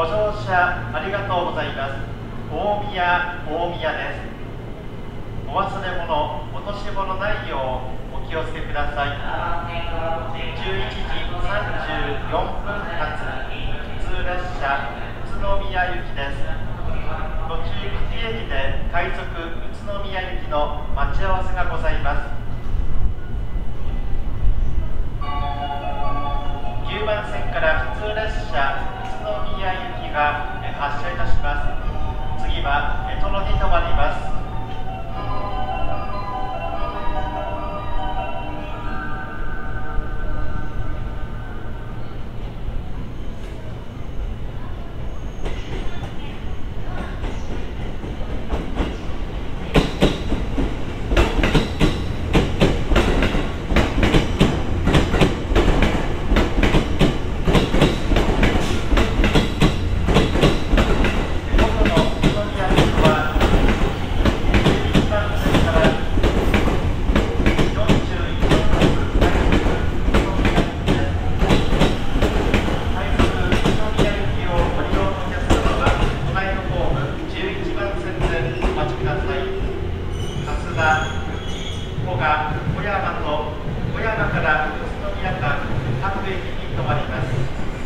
ご乗車ありがとうございます。大宮大宮です。お忘れ物落とし物ないようお気をつけください。11時34分発普通列車宇都宮行きです。途中吉駅で快速宇都宮行きの待ち合わせがございます。はこが小山と小山から宇都宮間各駅に停まります。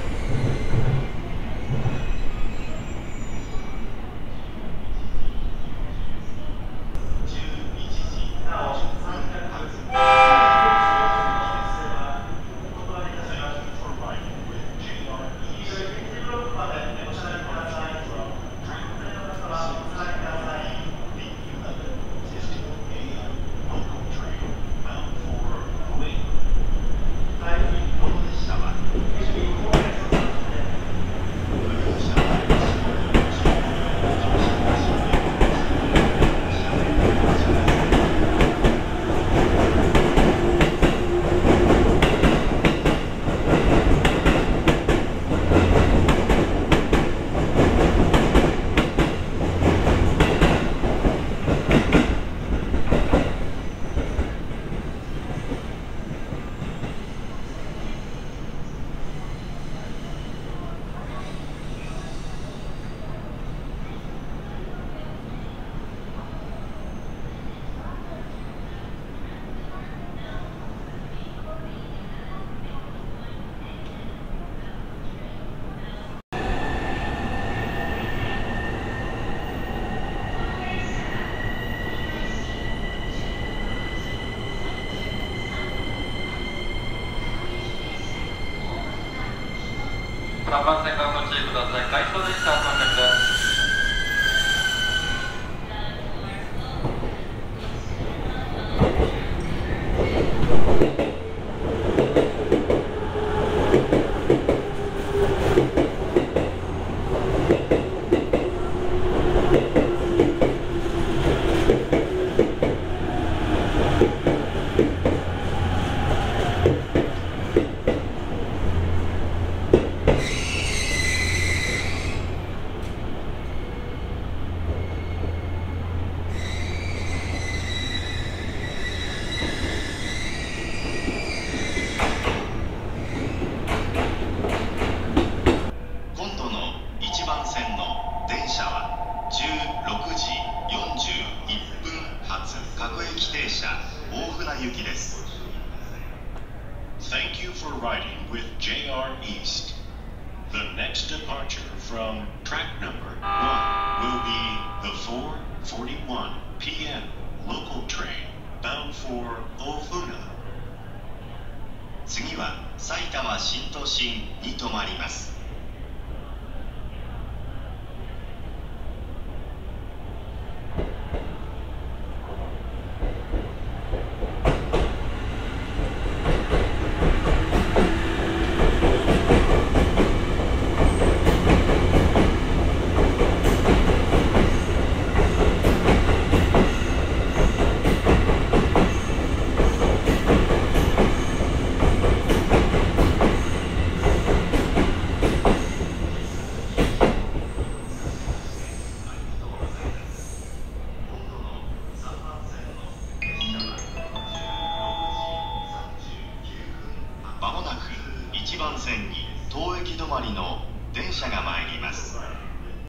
3番線からご注意ください。回送列車到着です度の1番線の電車は16時41分発各駅停車大船行きです Thank you for riding with JR East. The next departure from track number 1 will be the 4:41 p.m. local train bound for Ofuna. 次は埼玉新都心に停まります番線に当駅止まりの電車が参ります。